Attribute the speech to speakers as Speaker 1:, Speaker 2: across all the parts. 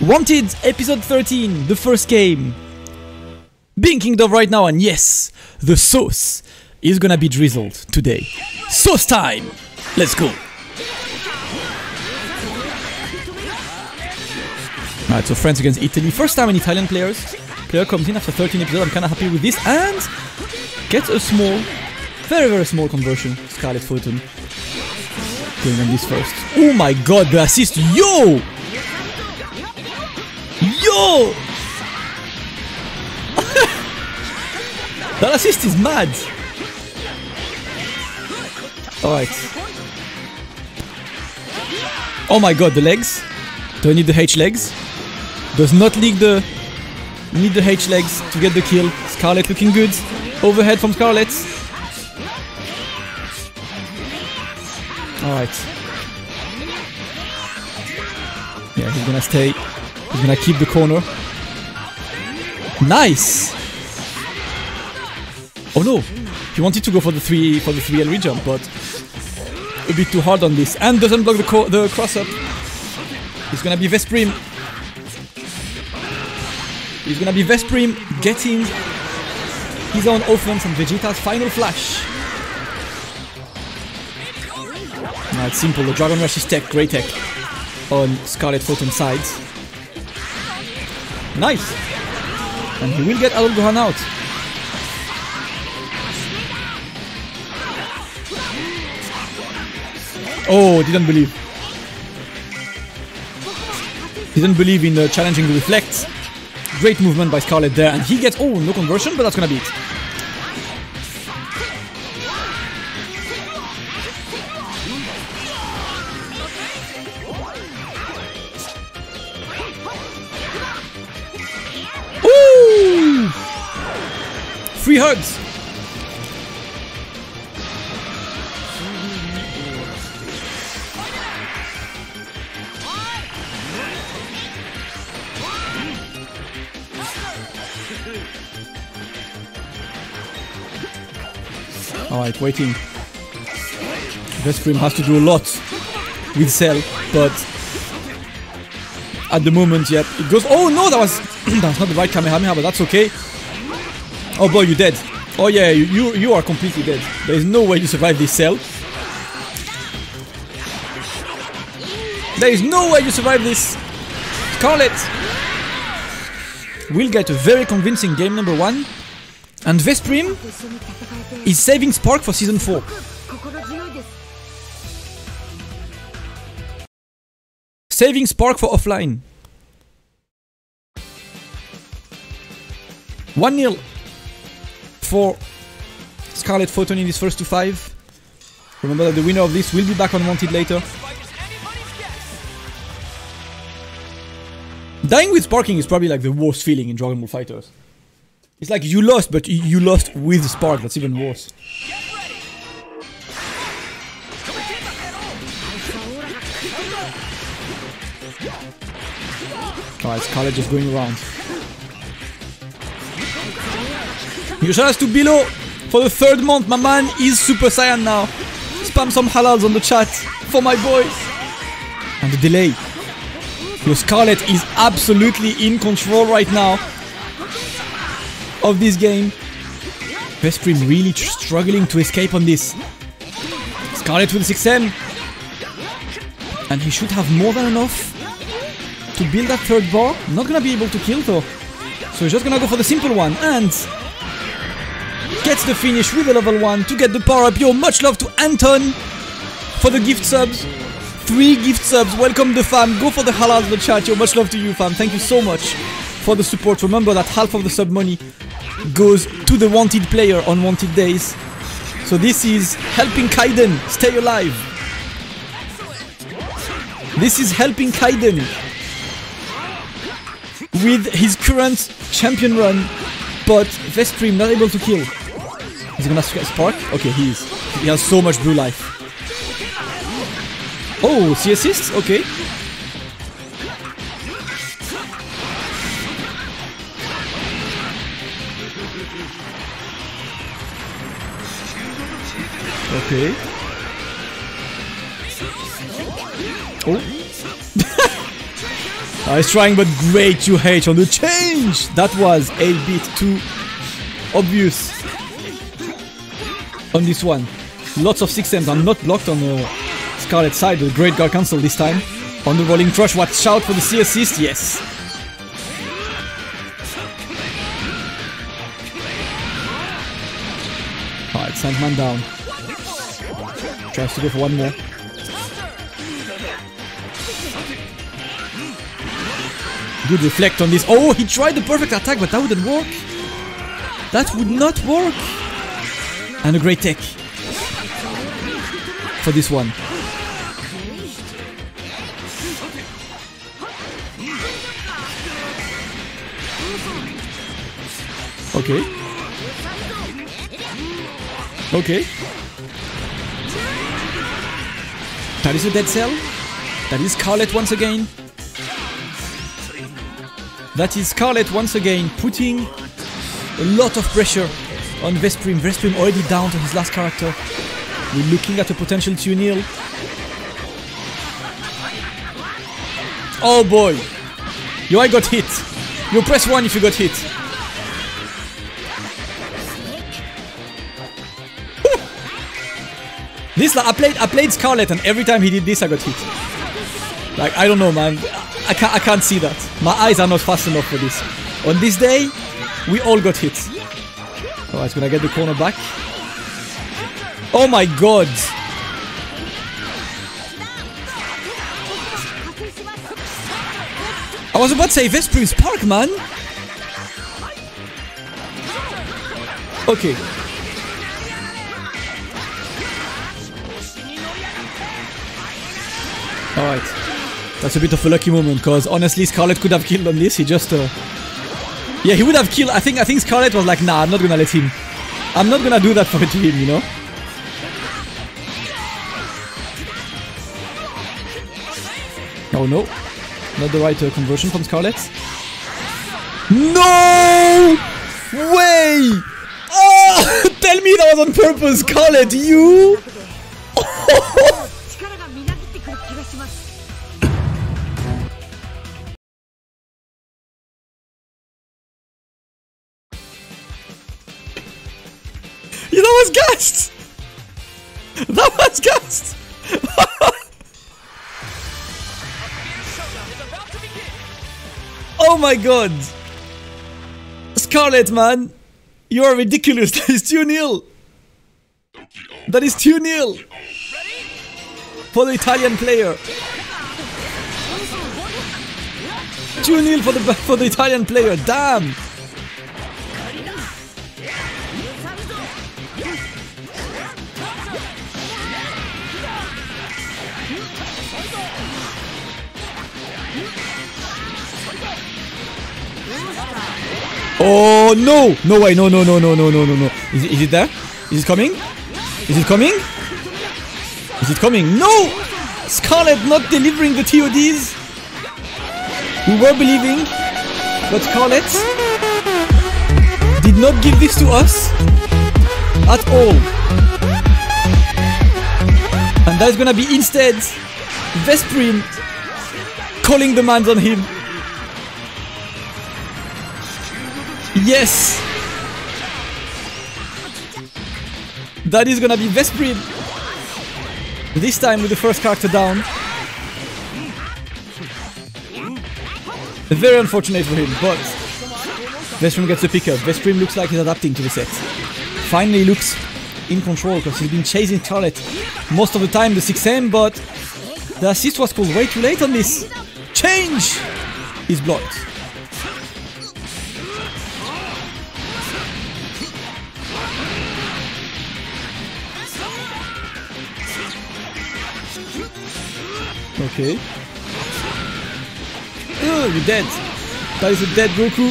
Speaker 1: Wanted episode 13, the first game. Being off right now, and yes, the sauce is gonna be drizzled today. Sauce time! Let's go! Alright, so France against Italy. First time an Italian players. Player comes in after 13 episodes. I'm kinda happy with this. And gets a small, very, very small conversion. Scarlet Photon. Going on this first. Oh my god, the assist. Yo! Yo! that assist is mad. Alright. Oh my god, the legs. Do I need the H legs? Does not need the need the H legs to get the kill. Scarlet looking good. Overhead from Scarlet. Alright. Yeah, he's gonna stay. He's gonna keep the corner. Nice! Oh no! He wanted to go for the three for the three L jump, but a bit too hard on this. And doesn't block the the cross up. He's gonna be Vesprim. He's gonna be Vesprim getting his own offense and Vegeta's final flash. Now it's simple, the Dragon Rush is tech, great tech on Scarlet Photon sides. Nice! And he will get Adult Gohan out. Oh, didn't believe. Didn't believe in uh, challenging the reflect. Great movement by Scarlet there, and he gets... Oh, no conversion, but that's gonna be it. Waiting. Vesprim has to do a lot with Cell, but at the moment, yep, it goes. Oh no, that was that's not the right Kamehameha, but that's okay. Oh boy, you're dead. Oh yeah, you, you you are completely dead. There is no way you survive this cell. There is no way you survive this. Scarlet We'll get a very convincing game number one. And Vesprim is saving Spark for season 4. Saving Spark for offline. 1 0 for Scarlet Photon in his first to 5. Remember that the winner of this will be back on Wanted later. Dying with Sparking is probably like the worst feeling in Dragon Ball FighterZ. It's like you lost, but you lost with Spark. That's even worse. Alright, Scarlet just going around. Shout to below for the third month. My man is Super Saiyan now. Spam some halals on the chat for my boys. And the delay. Your Scarlet is absolutely in control right now of this game. Vesprim really struggling to escape on this. Scarlet with 6M. And he should have more than enough to build that third bar. Not gonna be able to kill though. So he's just gonna go for the simple one and gets the finish with a level 1 to get the power up. Yo, much love to Anton for the gift subs. Three gift subs. Welcome the fam. Go for the halal the chat. Yo, much love to you fam. Thank you so much for the support. Remember that half of the sub money goes to the wanted player on wanted days. So this is helping Kaiden stay alive. This is helping Kaiden with his current champion run, but Vesprim not able to kill. He's gonna spark? Okay, he is. He has so much blue life. Oh, C assist? Okay. Okay. Oh. I was trying, but great UH on the change. That was a bit too obvious on this one. Lots of 6 M's are not blocked on the Scarlet side. The Great Guard Cancel this time. On the Rolling Crush, watch out for the C assist. Yes. Alright, Sandman down. Tries to go for one more. Good reflect on this. Oh, he tried the perfect attack, but that wouldn't work. That would not work. And a great tech. For this one. Okay. Okay. That is a dead cell. That is Scarlet once again. That is Scarlet once again putting a lot of pressure on Vesprim. Vesprim already down to his last character. We're looking at a potential 2 Oh boy! You I got hit. You press 1 if you got hit. This like, I played I played Scarlet and every time he did this I got hit. Like I don't know man. I can't I can't see that. My eyes are not fast enough for this. On this day, we all got hit. Alright, gonna get the corner back. Oh my god! I was about to say Vesprim Spark, man! Okay, Alright. That's a bit of a lucky moment, because honestly Scarlet could have killed on this, he just... Uh... Yeah, he would have killed... I think I think Scarlet was like, nah, I'm not gonna let him. I'm not gonna do that for him, you know? Oh no. Not the right uh, conversion from Scarlet. No! Way! Oh! Tell me that was on purpose, Scarlet, you! my god! Scarlet, man! You are ridiculous! That is 2 0! That is 2 0! For the Italian player! 2 0 for the, for the Italian player, damn! Oh no! No way! No no no no no no no no! Is it, there? Is it coming? Is it coming? Is it coming? No! Scarlet not delivering the TODs. We were believing, but Scarlet did not give this to us at all. And that's gonna be instead Vesprim calling the demands on him. Yes! That is gonna be Vesprim. This time with the first character down. Very unfortunate for him, but Vesprim gets the pickup. Vesprim looks like he's adapting to the set. Finally looks in control because he's been chasing Scarlet most of the time, the 6M, but the assist was called way too late on this. Change! He's blocked. Okay. Ugh, you're dead. That is a dead Goku.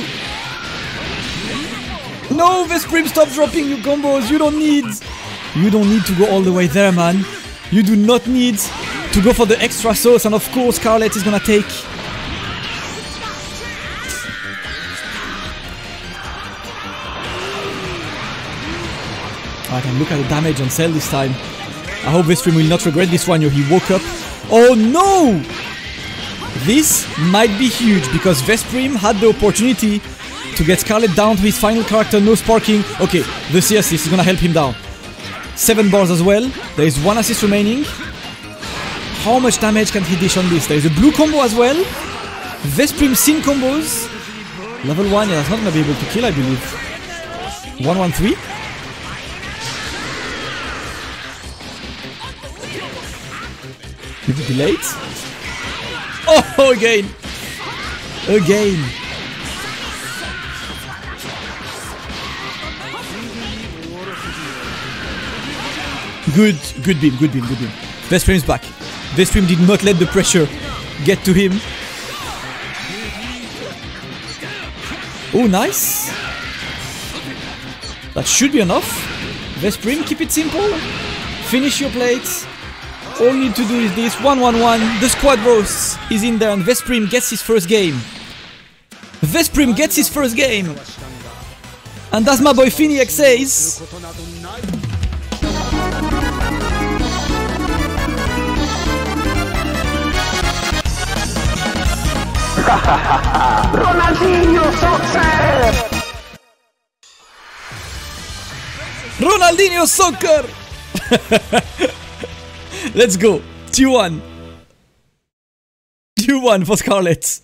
Speaker 1: No, Vesprim, stop dropping your combos. You don't need... You don't need to go all the way there, man. You do not need to go for the extra sauce. And of course, Scarlet is gonna take... Ah, I can look at the damage on Cell this time. I hope Vesprim will not regret this one. Yo, he woke up Oh no! This might be huge because Vesprim had the opportunity to get Scarlet down to his final character, no sparking. Okay, the C assist is gonna help him down. Seven bars as well. There is one assist remaining. How much damage can he dish on this? There is a blue combo as well. Vesprim Sin combos. Level 1, yeah, that's not gonna be able to kill, I believe. 113. Maybe delayed? Oh, again! Again! Good, good beam, good beam, good beam. Vesprim's back. Vesprim did not let the pressure get to him. Oh, nice. That should be enough. Vesprim, keep it simple. Finish your plates. All you need to do is this. 1-1-1. The squad roast is in there and Vesprim gets his first game. Vesprim gets his first game. And as my boy Phoenix says,
Speaker 2: Ronaldinho Soccer!
Speaker 1: Ronaldinho Soccer! Let's go. 2-1. 2-1 for Scarlet.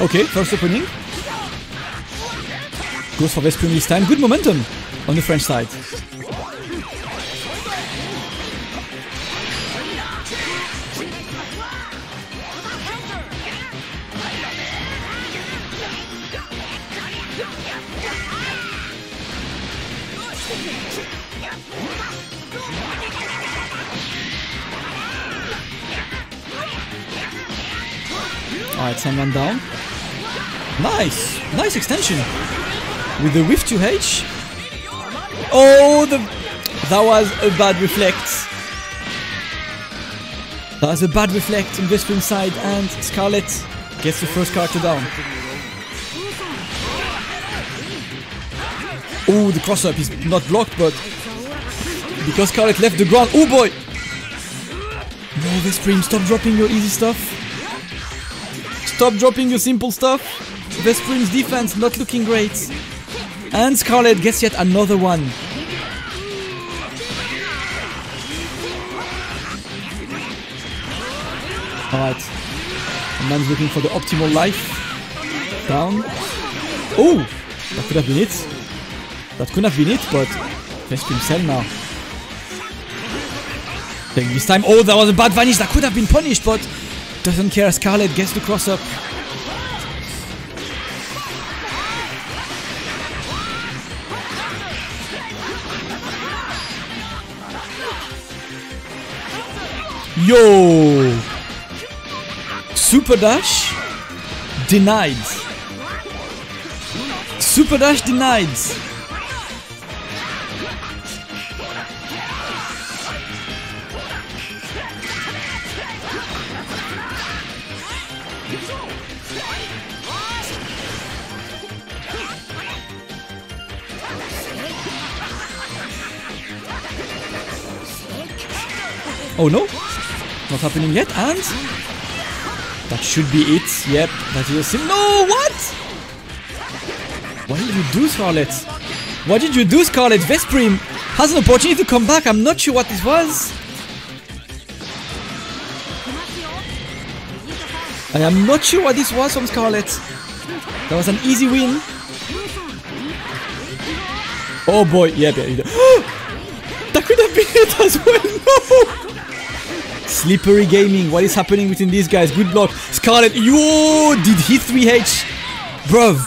Speaker 1: Okay, first opening. Goes for Vesprim this time. Good momentum on the French side. Nice! Extension! With the whiff 2H. Oh, the... That was a bad reflect. That was a bad reflect on Vesprim side and Scarlet gets the first character down. Oh, the cross-up is not blocked, but because Scarlet left the ground. Oh boy! No, Vesprim, stop dropping your easy stuff. Stop dropping your simple stuff. Vesprim's defense not looking great. And Scarlet gets yet another one. Alright. Man's looking for the optimal life. Down. Oh! That could have been it. That could have been it, but Vesprim cell now. Taking this time. Oh, that was a bad vanish. That could have been punished, but doesn't care. Scarlet gets the cross up. Yo! Super dash denied. Super dash denied. Oh no, not happening yet, and that should be it. Yep, that is a sim. No, what? What did you do, Scarlet? What did you do, Scarlet? Vesprim has an opportunity to come back. I'm not sure what this was. I am not sure what this was from Scarlet. That was an easy win. Oh boy, yeah, yeah. that could have been it as well. Slippery Gaming, what is happening within these guys? Good block. Scarlet, yo, did he 3H? Bruv.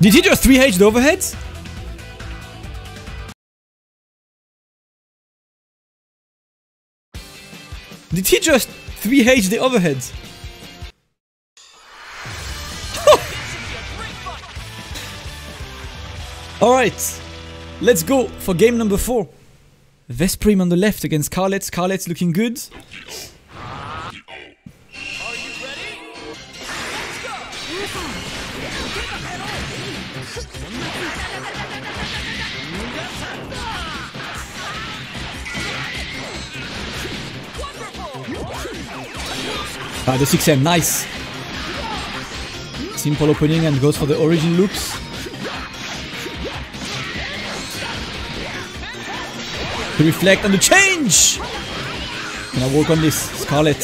Speaker 1: Did he just 3H the overheads? Did he just 3H the overheads? Alright, let's go for game number 4. Vesprim on the left against Scarlet. Scarlet's looking good. Ah, the 6M, nice. Simple opening and goes for the origin loops. To reflect and the change! Can I work on this. Scarlet.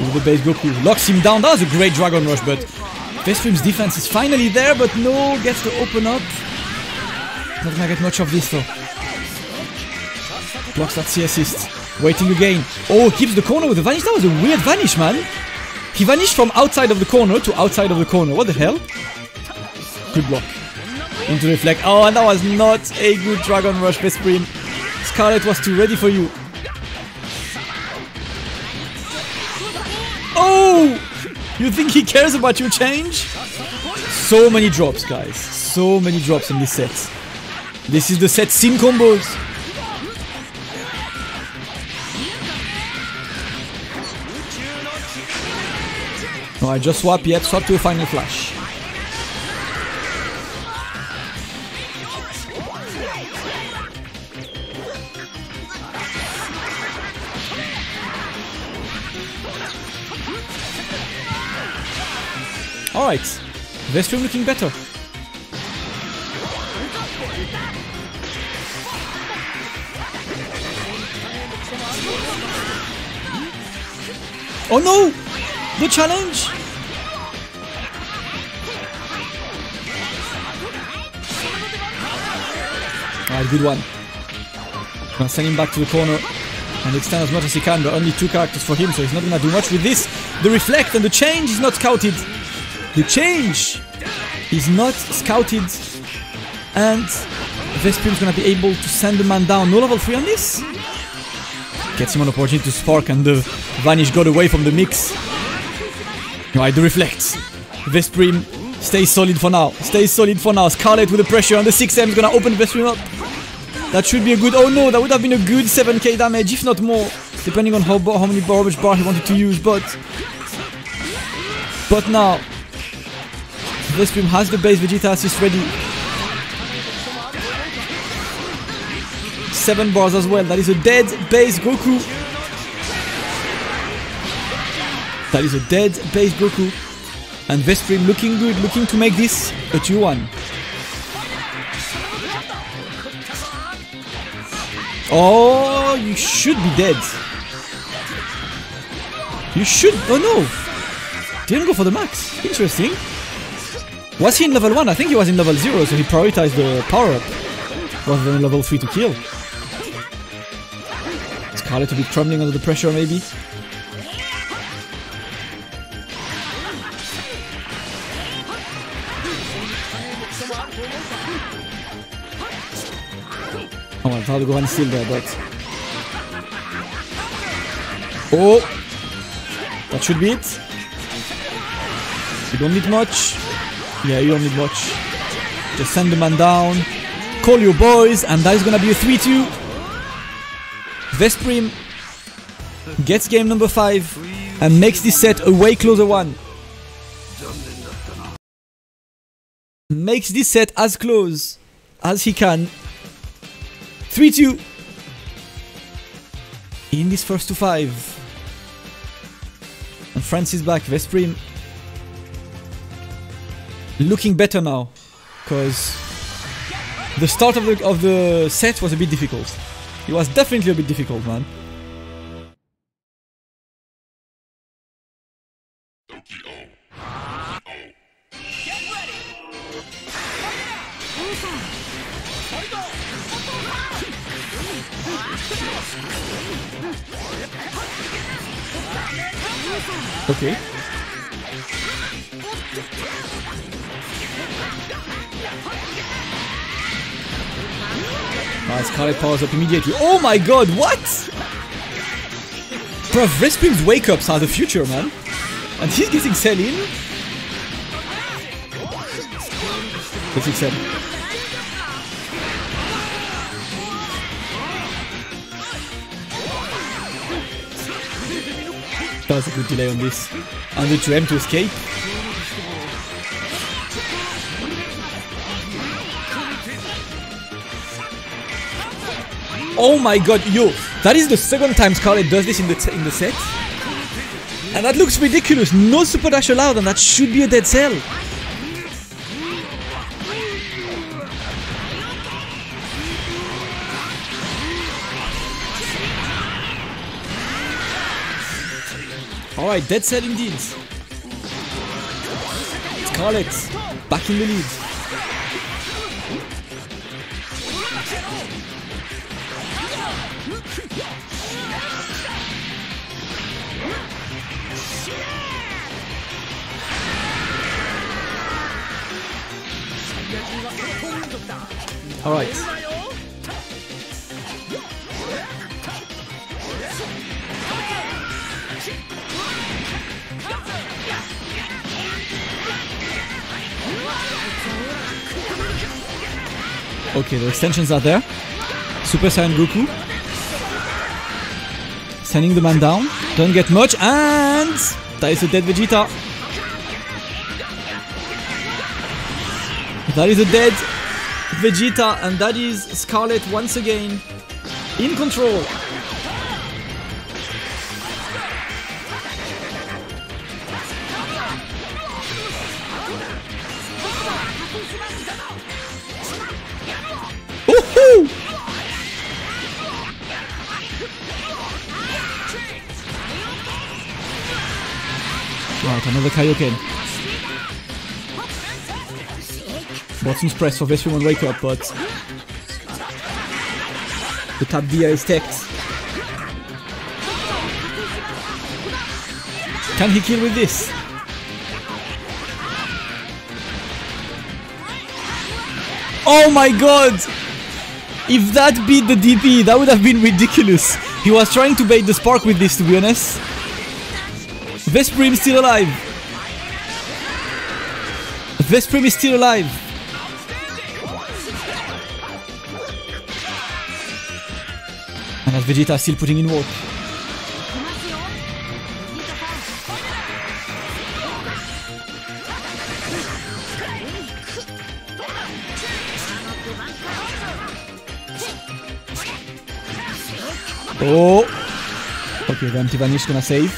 Speaker 1: The base Goku. Locks him down. That was a great Dragon Rush, but Vesprim's defense is finally there, but no, gets to open up. Not gonna get much of this though. Blocks that C assist. Waiting again. Oh, keeps the corner with the vanish. That was a weird vanish, man. He vanished from outside of the corner to outside of the corner. What the hell? Good block. Into reflect. Oh, and that was not a good Dragon Rush Vesprim. Scarlet was too ready for you. Oh! You think he cares about your change? So many drops, guys. So many drops in this set. This is the set Sin combos. No, I just swap yet. Swap to a final flash. Alright. Vesprim looking better. Oh no! The challenge! Alright, good one. Gonna send him back to the corner and extend as much as he can, but only two characters for him, so he's not gonna do much with this. The reflect and the change is not scouted. The change is not scouted, and Vesprim's gonna be able to send the man down. No level 3 on this? Gets him an opportunity to spark, and the Vanish got away from the mix. Right, the reflect. Vesprim stays solid for now. Stays solid for now. Scarlet with the pressure, and the 6M is gonna open Vesprim up. That should be a good. Oh no, that would have been a good 7k damage, if not more, depending on how how many garbage bar he wanted to use. But but now, Vesprim has the base Vegeta assist ready. Seven bars as well. That is a dead base Goku. That is a dead base Goku. And Vesprim looking good, looking to make this a 2-1. Oh, you should be dead. You should. Oh no. Didn't go for the max. Interesting. Was he in level 1? I think he was in level 0, so he prioritized the power up rather than level 3 to kill. Scarlet a bit trembling under the pressure, maybe. Oh, thought Gohan is still there, but... Oh! That should be it. You don't need much. Yeah, you don't need much. Just send the man down. Call your boys, and that is gonna be a 3-2. Vesprim gets game number 5 and makes this set a way closer one. Makes this set as close as he can 3-2 in this first to 5. And France is back, Vesprim looking better now because the start of the, of the set was a bit difficult. It was definitely a bit difficult, man. Okay. Uh, Scarlet powers up immediately. Oh my god, what? Bro, Vesprim's wake-ups are the future, man. And he's getting Cell in. Getting Cell. That was a good delay on this. Under 2M to escape. Oh my god, yo, that is the second time Scarlet does this in the in the set. And that looks ridiculous. No super dash allowed and that should be a dead cell. Alright, dead cell indeed. Scarlet, back in the lead. Alright. Okay, the extensions are there. Super Saiyan Goku. Sending the man down. Don't get much. And that is a dead Vegeta. That is a dead Vegeta. And that is Scarlet once again in control. Right, another Kaioken. Bottom's press for Vesprimon Wake Up, but the tap Dia is teched. Can he kill with this? Oh my god! If that beat the DP, that would have been ridiculous. He was trying to bait the spark with this, to be honest. Vesprim still alive. Vesprim is still alive. As Vegeta still putting in work. Oh! Okay, the anti-vanish gonna save.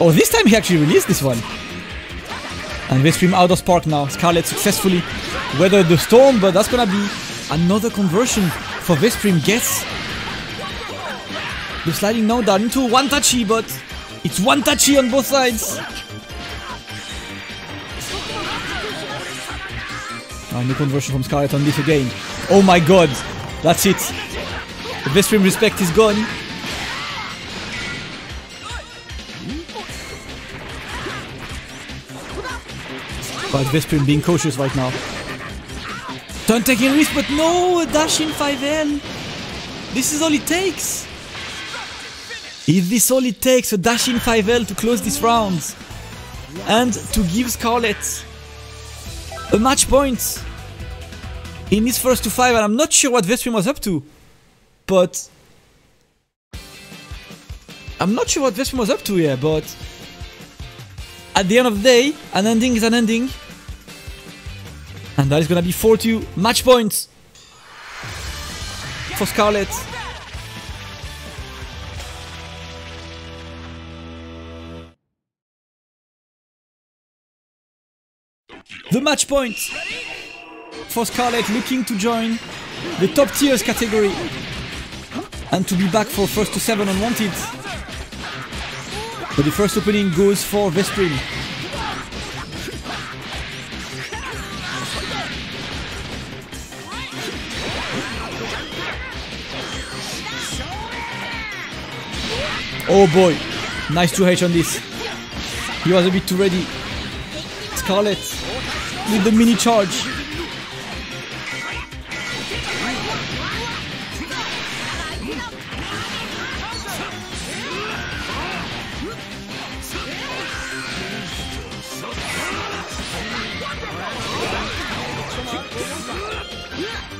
Speaker 1: Oh, this time he actually released this one. And Vesprim out of Spark now. Scarlet successfully weathered the storm, but that's gonna be another conversion for Vesprim. Gets the sliding now down into one touchy, but it's one touchy on both sides. And the conversion from Scarlet on this again. Oh my god, that's it. The Vesprim respect is gone. But Vesprim being cautious right now. Don't take any risk, but no! a Dash in 5L! This is all it takes! Is this all it takes? A dash in 5L to close this round? And to give Scarlet a match point in his first to 5 and I'm not sure what Vesprim was up to. But I'm not sure what Vesprim was up to here, but at the end of the day, an ending is an ending. And that is gonna be 4-2 match points for Scarlet. The match point for Scarlet looking to join the top tiers category and to be back for first to 7 unwanted. But the first opening goes for Vesprim. Oh boy, nice 2H on this. He was a bit too ready. Scarlet with the mini charge.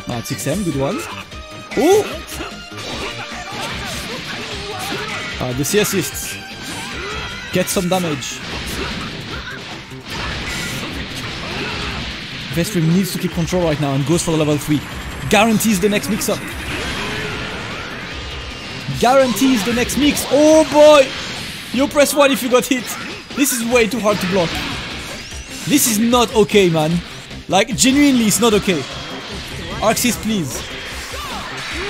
Speaker 1: Ah, 6M, good one. Oh! Ah, the C assists. Get some damage. Vesprim needs to keep control right now and goes for the level 3. Guarantees the next mix-up. Guarantees the next mix. Oh boy! You press 1 if you got hit. This is way too hard to block. This is not okay, man. Like, genuinely, it's not okay. Arxis, please.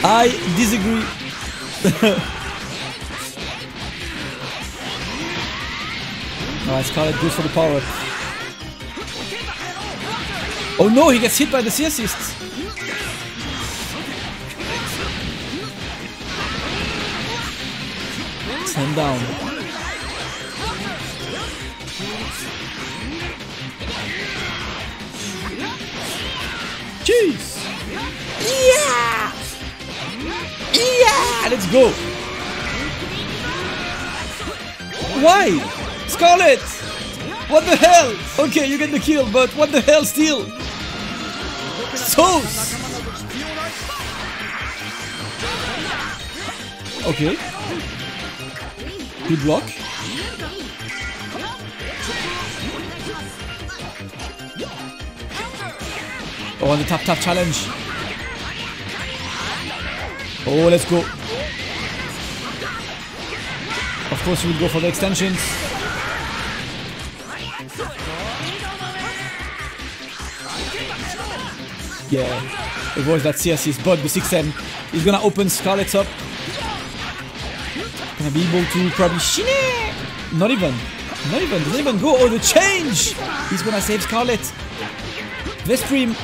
Speaker 1: I disagree. Alright, Scarlet goes for the power up. Oh no, he gets hit by the C assist. Stand down. Jeez. Yeah. Yeah. Let's go. Why? Scarlet! What the hell? Okay, you get the kill, but what the hell still? Sauce! Okay. Good block. Oh, and the tap tap challenge. Oh, let's go. Of course, we will go for the extensions. Yeah, It was that CSS, but the 6M is gonna open Scarlet up. Gonna be able to probably shine. Not even. Not even. Doesn't even go. Oh, the change! He's gonna save Scarlet. Vesprim.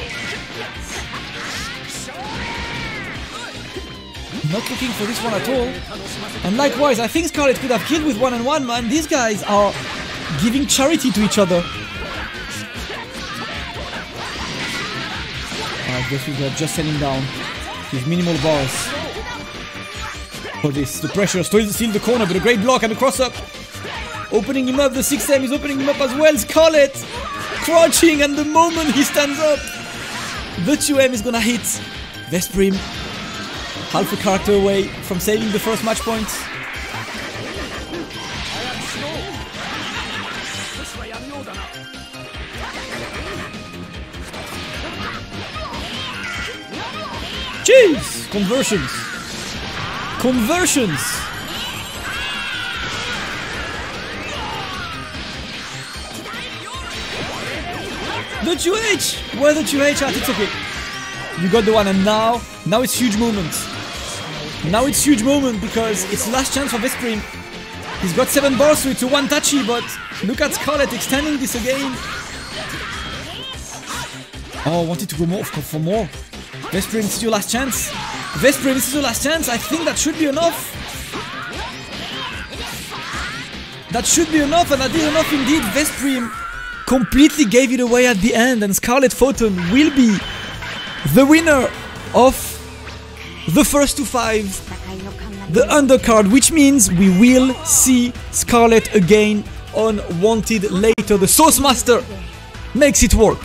Speaker 1: Not looking for this one at all. And likewise, I think Scarlet could have killed with one and one, man. These guys are giving charity to each other. I guess we just sending down his minimal bars. For this, the pressure still still the corner, but a great block and a cross up. Opening him up, the 6M is opening him up as well. Scarlet crouching, and the moment he stands up, the 2M is gonna hit. Vesprim, half a character away from saving the first match point. Conversions! Conversions! The 2H! Where the 2H at? It's okay. You got the one and now, now it's huge moment. Now it's huge moment because it's last chance for Vesprim. He's got 7 bars so it's a 1 touchy but look at Scarlet extending this again. Oh, wanted to go more for more. Vesprim, your last chance. Vesprim, this is your last chance. I think that should be enough. That should be enough, and that is enough indeed. Vesprim completely gave it away at the end, and Scarlet Photon will be the winner of the first to five, the undercard, which means we will see Scarlet again on Wanted later. The Sauce Master makes it work.